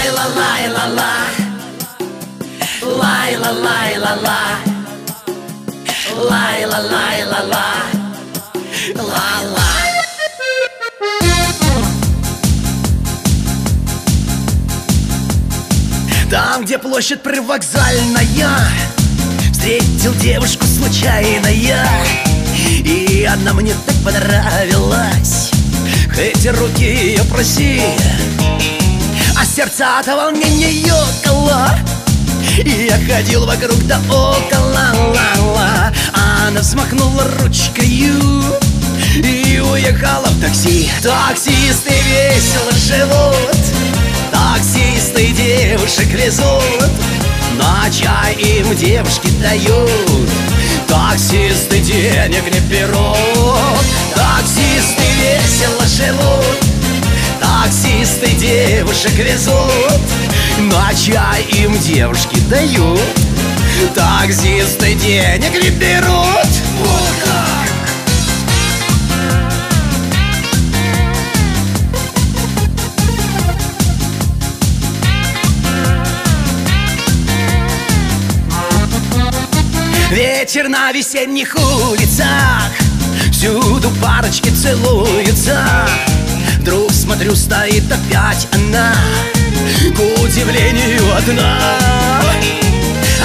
Лай ла лай ла ла Лай ла лай ла ла Лай ла лай ла ла Ла ла Там, где площадь привокзальная Встретил девушку случайно я И она мне так понравилась. Эти руки ее проси А сердце от волнения ёкало. И я ходил вокруг да около ла-ла. Она взмахнула ручкою И уехала в такси. Таксисты весело живут Таксисты девушек везут. На чай им девушки дают. Таксисты денег не берут. Таксисты весело живут Таксисты девушек везут. На чай им девушки дают? Таксисты денег не берут. Вот как! Вечер на весенних улицах Всюду парочки целуются Смотрю, стоит опять она К удивлению одна.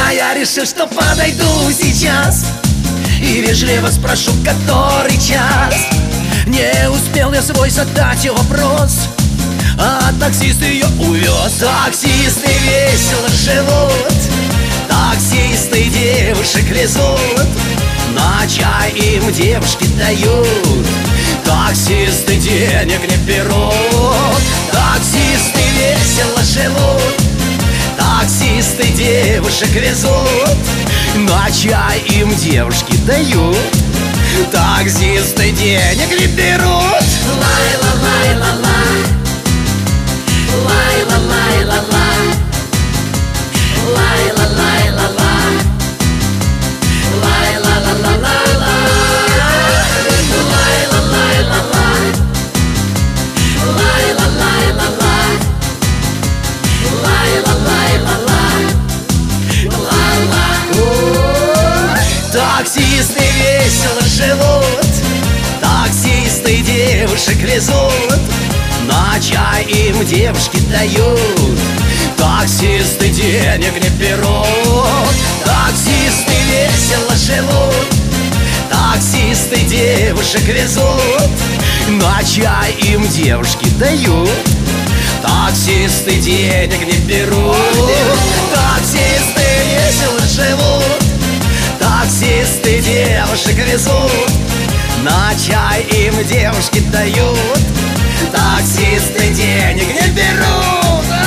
А я решил, что подойду сейчас И вежливо спрошу, который час. Не успел я свой задать вопрос А таксист ее увез. Таксисты весело живут Таксисты девушек везут На чай им девушки дают Таксисты денег не берут. Таксисты весело живут. Таксисты девушек везут. На чай им девушки дают. Таксисты денег не берут. Лай-ла-лай-ла-ла Лай-ла-лай-ла-ла Таксисты весело живут Таксисты девушек везут На чай им девушки дают. Таксисты денег не берут Таксисты весело живут Таксисты девушек везут На чай им девушки дают. Таксисты денег не берут девушек везут На чай им девушки дают Таксисты денег не берут!